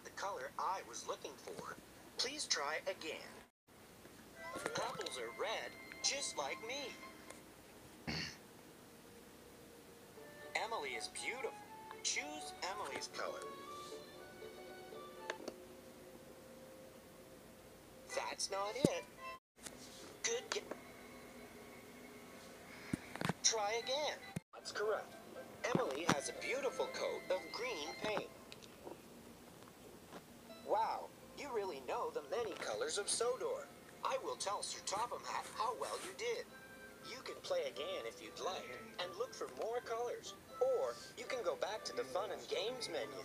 not the color I was looking for. Please try again. Apples are red, just like me. Emily is beautiful. Choose Emily's color. That's not it. Good. Try again. That's correct. Emily has a beautiful know the many colors of Sodor. I will tell Sir Topham how well you did. You can play again if you'd like, and look for more colors. Or you can go back to the fun and games menu.